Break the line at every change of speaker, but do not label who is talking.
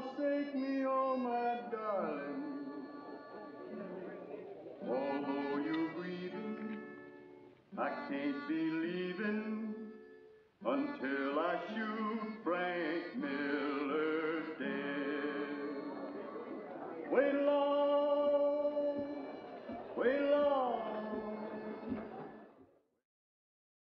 forsake me, oh my darling. Although you're grieving, I can't be leaving until I shoot Frank Miller dead. Wait